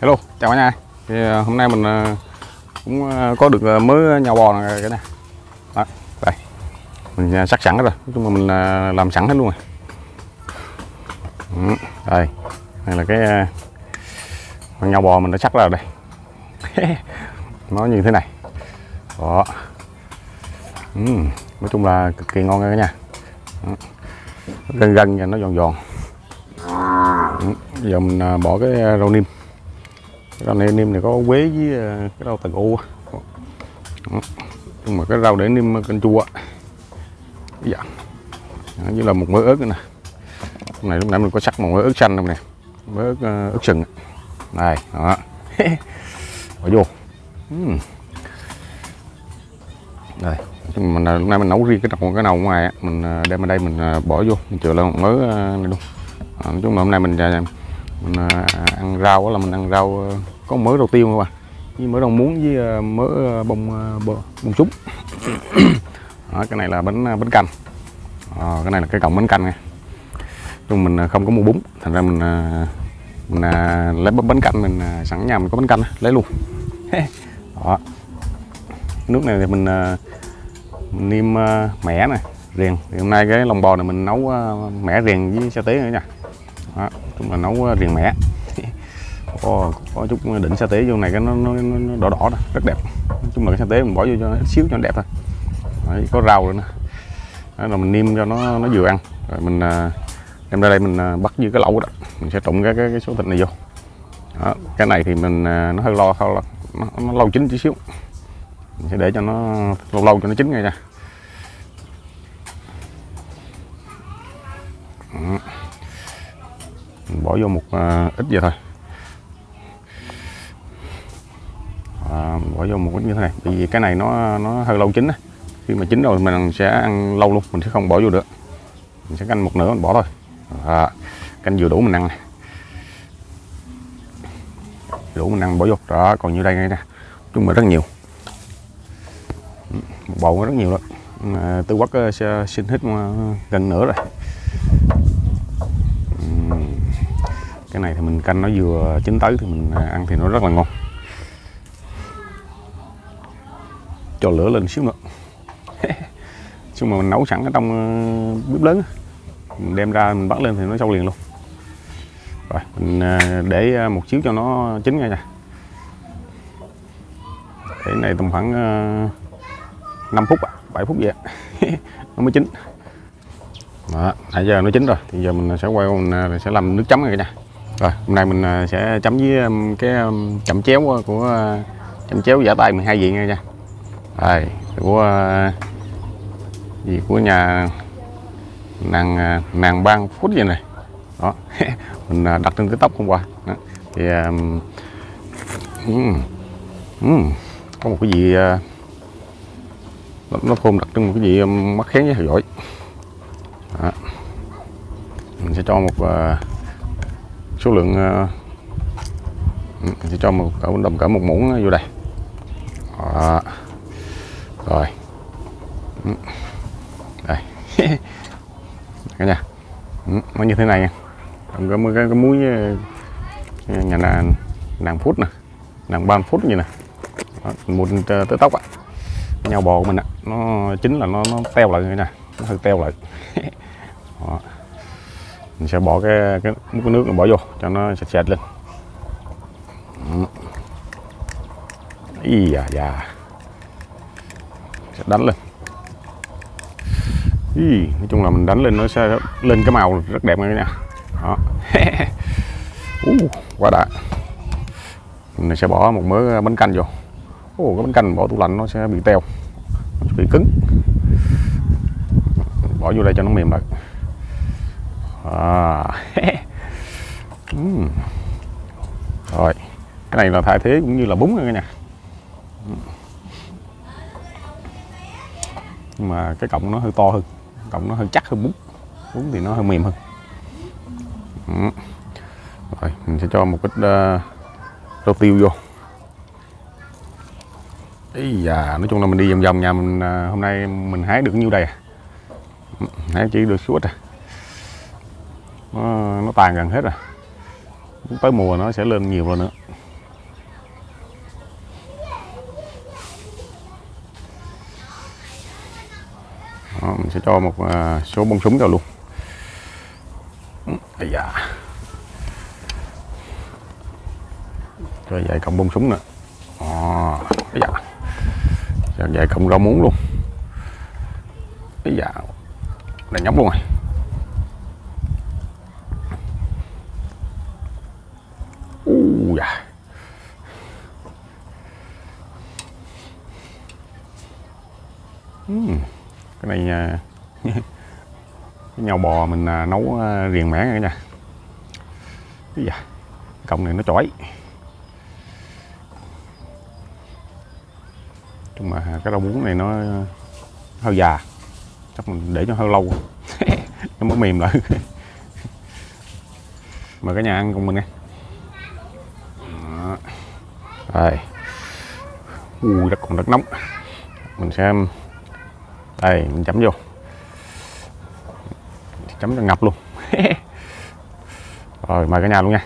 Hello, chào cả nhà. Thì ờ, hôm nay mình ờ, cũng ờ, có được mới nhau bò này cái này. Đó, đây. Mình sắc sẵn hết rồi. Nói chung là mình làm sẵn hết luôn rồi. Ừ, đây. Đây là cái con nhau bò mình đã sắc ra rồi đây. Nó như thế này. Đó. Ừ, nói chung là cực kỳ ngon nha cả nhà. Ừ. Đó. Gân gân và nó giòn giòn. Ừ, giờ mình bỏ cái rau niêm rau này niêm này có quế với ờ, cái rau tầng u nhưng mà cái rau để niêm canh chua dạ. Như với là một mớ ớt nữa nè. Này lúc nãy mình có sắc một mớ ớt xanh không nè mớ ớt, ờ, ớt sừng. Này đó. Bỏ vô. Ừm. đây Nhưng mình ờ, lúc nãy mình nấu riêng cái đầu cái đầu ngoài á mình đem ở đây mình bỏ vô mình chừa lên một mớ này luôn. Nói chung là hôm nay mình mình ăn rau là mình ăn rau có mớ đầu tiêu các bạn? Với mớ đầu muống với mỡ mớ ờ, bông ờ, bơ- bông súng. Đó, cái này là bánh bánh canh. À, cái này là cái cọng bánh canh nha. Chung mình không có mua bún. Thành ra mình mình lấy bánh bánh canh mình sẵn nhà mình có bánh canh lấy luôn. Đó. Nước này thì mình, mình niêm mẻ này riềng thì hôm nay cái lòng bò này mình nấu mẻ riềng với sa tế nữa nha. Đó, chúng là nấu riền riềng mẻ có, có chút đỉnh sa tế vô này cái nó, nó, nó đỏ đỏ đó rất đẹp. Nói chung là cái sa tế mình bỏ vô cho ít xíu cho nó đẹp thôi. Đấy, có rau nữa nè. Là mình niêm cho nó nó vừa ăn. Rồi mình à, đem ra đây mình à, bắt với cái lẩu đó. Mình sẽ trụng cái cái, cái số thịt này vô. Đó, cái này thì mình à, nó hơi lo không là nó, nó lâu chín chút xíu. Mình sẽ để cho nó lâu lâu cho nó chín ngay nha. Bỏ vô một à, ít vậy thôi. À, mình bỏ vô một ít như thế này. Bởi vì cái này nó nó hơi lâu chín á. Khi mà chín rồi mình sẽ ăn lâu luôn mình sẽ không bỏ vô được. Mình sẽ canh một nửa mình bỏ thôi. À, canh vừa đủ mình ăn này. Đủ mình ăn bỏ vô. Đó còn như đây ngay nè. Chúng mình rất nhiều. Một bầu rất nhiều đó. À, tư quắc ờ, sẽ xin hết ờ, gần nửa rồi. Cái này thì mình canh nó vừa chín tới thì mình ờ, ăn thì nó rất là ngon. Cho lửa lên xíu nữa. Chung mà mình nấu sẵn ở trong ờ, bếp lớn mình đem ra mình bắt lên thì nó sâu liền luôn. Rồi mình à, để à, một xíu cho nó chín ngay nha để này tầm khoảng uh, 5 phút à, 7 phút vậy nó mới chín. Đó, nãy giờ nó chín rồi thì giờ mình sẽ quay qua mình sẽ làm nước chấm này cả nhà. Rồi hôm nay mình sẽ chấm với cái chẩm chéo của chẩm chéo giả tay 12 vị nha nha đây, của ờ, gì của nhà nàng ờ, nàng bang phút gì này đó mình ờ, đặt trên cái tóc hôm qua đó. thì um, um, có một cái gì uh, nó, nó thơm đặc trưng một cái gì um, mắt khén với hơi giỏi đó. mình sẽ cho một uh, số lượng uh, mình sẽ cho một cỡ đồng cỡ một muỗng vô đây Đó rồi. Ừ. Đây. Cả nhà ừ, nó như thế này nha. Còn có cái, cái muối nhà nàng nàng phút nè. Nàng 3 phút như nè. Một tới tóc ạ. Nhau bò của mình ạ. Nó chính là nó nó teo lại như nè nó hơi teo lại. Đó. Mình sẽ bỏ cái cái, múc nước này bỏ vô cho nó sạch sạch lên. Ừ. Ý à da đánh lên. Ý, nói chung là mình đánh lên nó sẽ lên cái màu rất đẹp nha đó. Uh, quá đã. Mình sẽ bỏ một mớ bánh canh vô. Ồ, cái bánh canh bỏ tủ lạnh nó sẽ bị teo. Nó sẽ bị cứng. Bỏ vô đây cho nó mềm lại. À. Ừm. rồi cái này là thay thế cũng như là bún nữa nha nhưng mà cái cọng nó hơi to hơn cọng nó hơi chắc hơn bún. Bún thì nó hơi mềm hơn. Ừ. rồi mình sẽ cho một ít uh, rau tiêu vô. Ý dạ, nói chung là mình đi vòng vòng nhà mình ờ, hôm nay mình hái được nhiêu đây à? Ừ, hái chỉ được suốt à? Nó, nó tàn gần hết rồi. Tới mùa nó sẽ lên nhiều rồi nữa. Mình sẽ cho một à, số bông súng vào luôn Ây da. cho vài cọng bông súng nữa à, ờ, Ây da. cho vài cọng rau muống luôn Ây da. là nhóc luôn rồi u da Ừm, cái này à, cái nhau bò mình à, nấu à, riềng mẻ cả nha. Dạ da, cọng này nó chói nhưng mà cái rau muống này nó hơi già. Chắc mình để cho hơi lâu. Nó mới mềm lại. Mời cả nhà ăn cùng mình nha đây. Ui đất còn rất nóng. Mình sẽ đây mình chấm vô chấm cho ngập luôn. Rồi mời cả nhà luôn nha.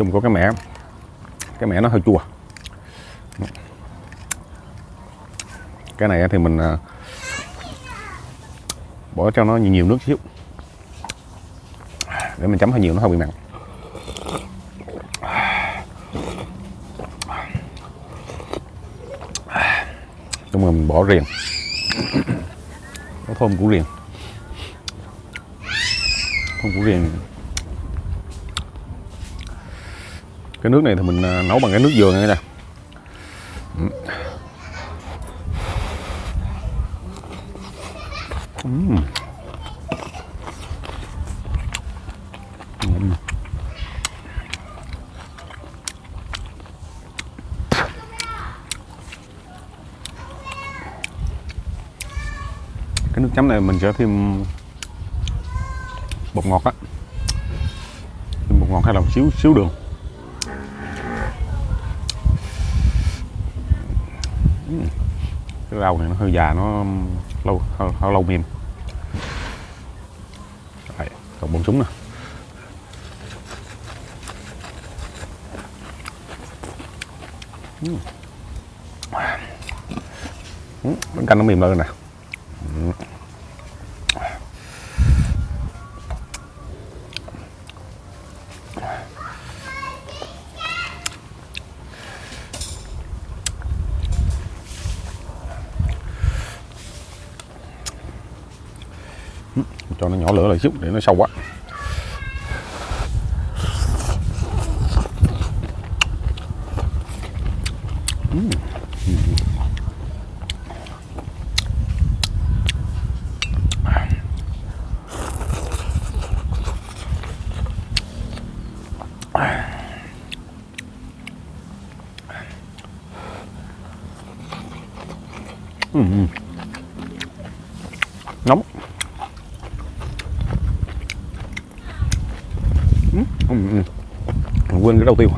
Chung có cái mẻ cái mẻ nó hơi chua. Cái này thì mình à, bỏ cho nó nhiều, nhiều nước xíu. Để mình chấm hơi nhiều nó không bị mặn. Chung mình bỏ riềng. Có thơm của riềng. Thơm của riềng cái nước này thì mình à, nấu bằng cái nước dừa nha nè. Ừm. Cái nước chấm này mình sẽ thêm bột ngọt á. Thêm bột ngọt hay là một xíu xíu đường. Cái rau này nó hơi già nó lâu hơi, hơi lâu mềm. Đấy, còn bông súng nè. Bánh canh nó mềm lên nè Ừm. cho nó nhỏ lửa lại chút để nó sâu quá. Ừm. Ừm. nóng ừ, ừ. Mình quên cái đầu tiêu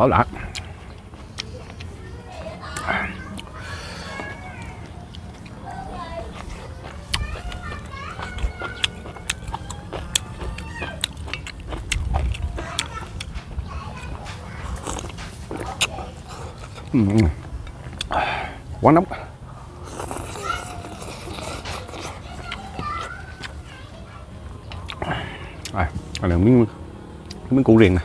quá lạ quá nóng. À, đây là miếng miếng củ riềng nè.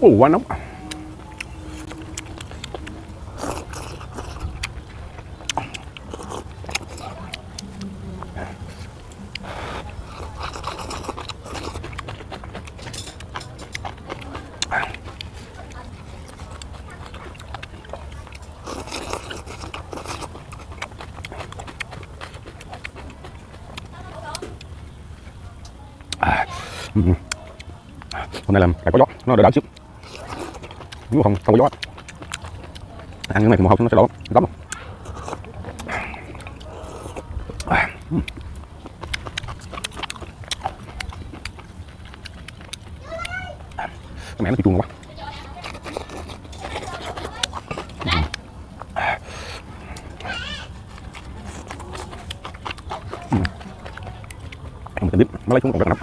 Ồ, quá nóng hôm nay làm lại có gió nó đỡ đỡ chút nếu không không có gió. Ăn cái này thì mùa hồng, nó sẽ đổ. Lắm cái mẹ nó chua quá. Ăn một tí nó lấy xuống còn rất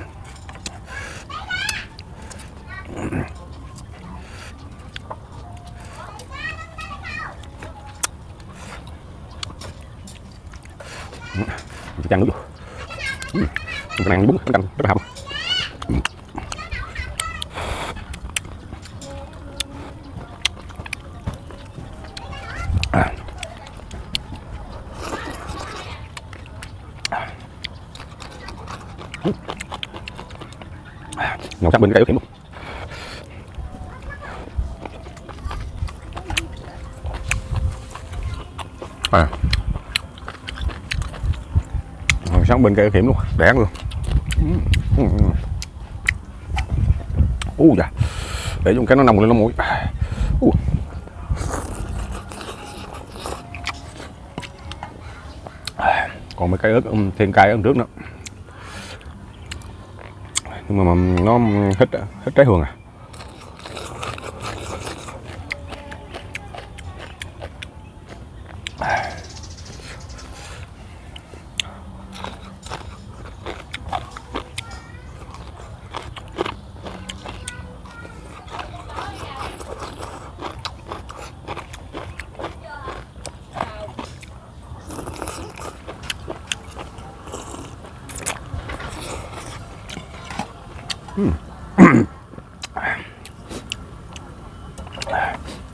mình chan nước vô mình cái này bún canh rất là hầm à. ngồi sát bên cái yếu khiểm luôn. À ngồi sát bên cây hiểm luôn đẻ luôn. U dạ để dùng cái nó nồng lên nó mũi. Uh. còn mấy cái ớt ừ, thêm cay ở trước nữa. Nhưng mà, mà nó hết hết trái hường à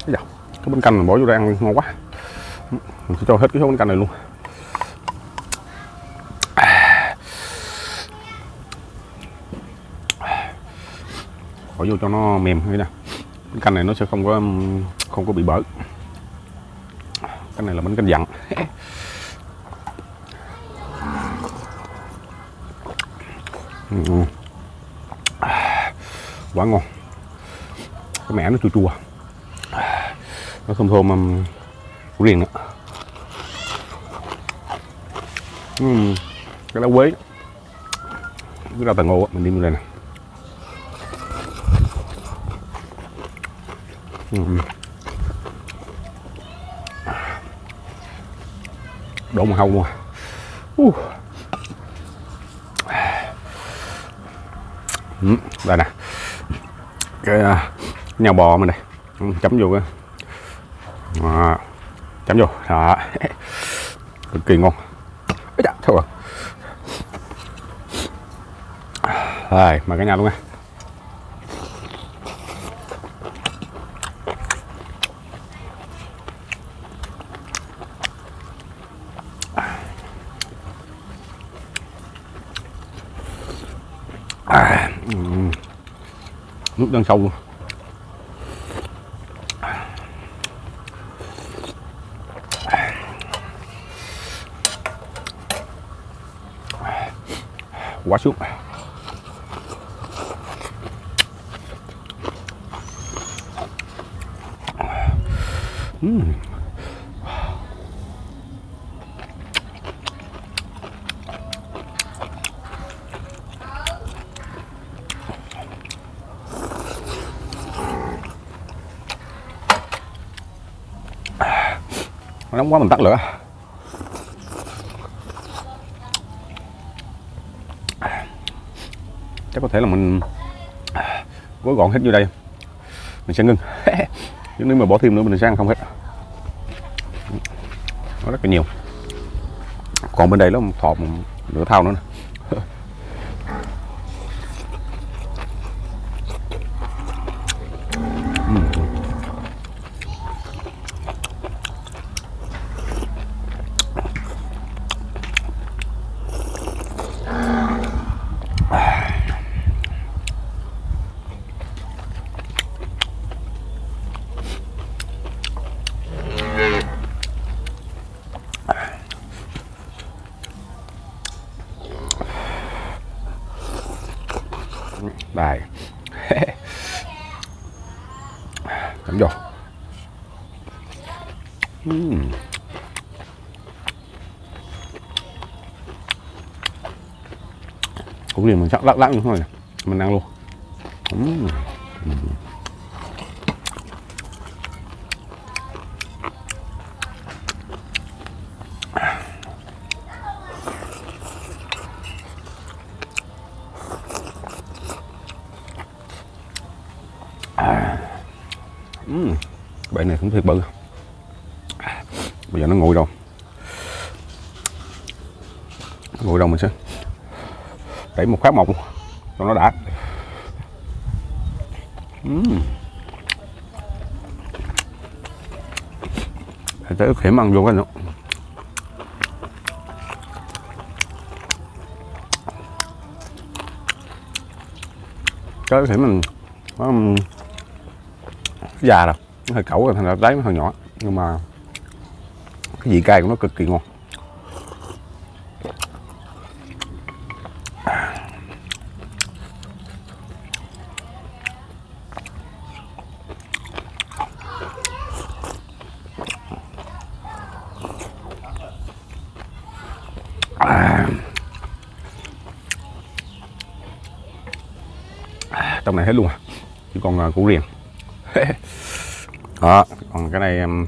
Bây giờ, cái bánh canh mình bỏ vô đây ăn ngon quá. Mình sẽ cho hết cái số bánh canh này luôn. Bỏ vô cho nó mềm thế nè. Bánh canh này nó sẽ không có không có bị bở. Cái này là bánh canh dặn. Ừ. Quá ngon. Cái mẻ nó chua chua nó không thơm um, củ riêng nữa uhm, cái lá quế. Cái rau tà ngô mình đi như này nè. Uhm. đổ mồ hôi luôn uh. uhm, đây nè. Cái à, uh, nhau bò mình này. Chấm vô cái đó. chấm vô. Đó. Cực kỳ ngon. Ây da, thôi. Rồi rồi mời cả nhà luôn nha. À, nước đang sâu. luôn quá xuống uhm. nóng quá mình tắt lửa chắc có thể là mình à, gói gọn hết vô đây. Mình sẽ ngưng. Chứ nếu mà bỏ thêm nữa mình sẽ ăn không hết. Nó rất là nhiều. Còn bên đây nó một thọt một nửa thau nữa nè đây cắm vô Ừm cũng liền mình chắc lắc lắc thế này mình ăn luôn Ừm. Bể này cũng thiệt bự. Bây giờ nó nguội rồi. Nguội rồi mình sẽ đẩy một phát một cho nó đã. Ừm. Để tới ức hiểm ăn vô cái nữa. Cái ức mình nó già rồi. Nó hơi cẩu rồi, thành ra đáy nó hơi nhỏ. Nhưng mà cái vị cay của nó cực kỳ ngon. Trong này hết luôn à? Chỉ còn à, củ riềng. Đó còn cái này um,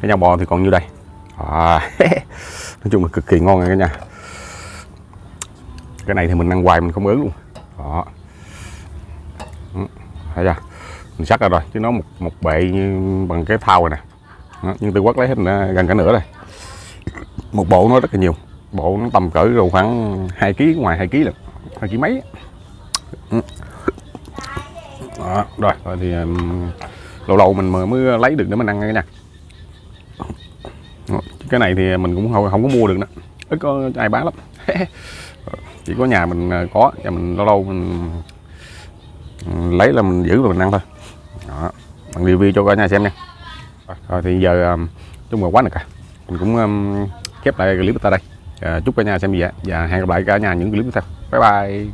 cái nhau bò thì còn như đây? À, nói chung là cực kỳ ngon nha cả nhà. Cái này thì mình ăn hoài mình không ớn luôn. Đó. Thấy chưa? Mình sắc ra rồi chứ nó một một bệ như bằng cái thau này nè. Đó, nhưng tôi quất lấy hết gần cả nửa rồi một bộ nó rất là nhiều. Bộ nó tầm cỡ rồi khoảng 2 kg ngoài 2 kg là hai kg mấy ừ. đó, rồi rồi thì lâu lâu mình mới- lấy được để mình ăn nha. Nè cái này thì mình cũng không, không có mua được nữa. Ít có ai bán lắm. Chỉ có nhà mình ờ, có và mình lâu lâu mình lấy là mình giữ và mình ăn thôi. Đó mình review cho cả nhà xem nha. Rồi, rồi thì giờ chung là quá nè cả mình cũng um, khép lại clip ta đây. À, chúc cả nhà xem gì ạ. Và hẹn gặp lại cả nhà những clip tiếp theo. Bye bye.